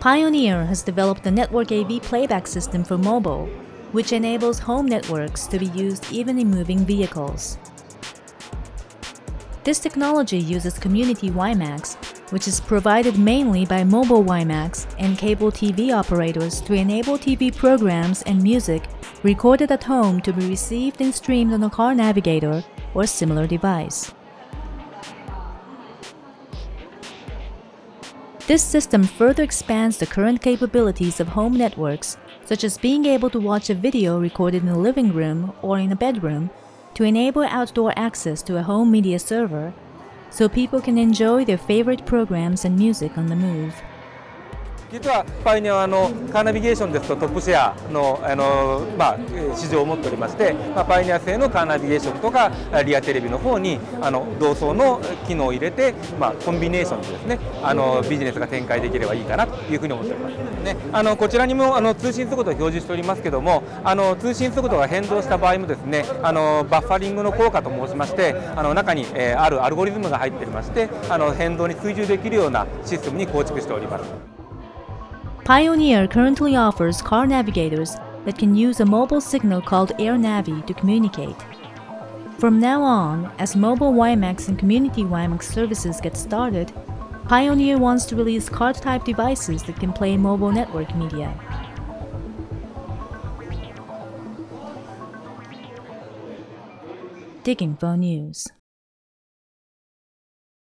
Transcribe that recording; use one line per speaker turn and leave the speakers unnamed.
Pioneer has developed the Network AV playback system for mobile, which enables home networks to be used even in moving vehicles. This technology uses Community WiMAX, which is provided mainly by mobile WiMAX and cable TV operators to enable TV programs and music recorded at home to be received and streamed on a car navigator or similar device. This system further expands the current capabilities of home networks, such as being able to watch a video recorded in a living room or in a bedroom to enable outdoor access to a home media server so people can enjoy their favorite programs and music on the move.
実はパイオニアはあのカーナビゲーションですとトップシェアのあの、まあ、市場を持っておりまして、まあ、パイオニア製のカーナビゲーションとかリアテレビの方にあの同層の機能を入れて、まあ、コンビネーションでですねあのビジネスが展開できればいいかなというふうに思っております。ね、あのこちらにもあの通信速度を表示しておりますけどもあの通信速度が変動した場合もですねあのバッファリングの効果と申しましてあの中に、えー、あるアルゴリズムが入っておりましてあの変動に追従できるようなシステムに構築しております。
Pioneer currently offers car navigators that can use a mobile signal called AirNavi to communicate. From now on, as mobile WiMAX and community WiMAX services get started, Pioneer wants to release card-type devices that can play mobile network media. DigInfo News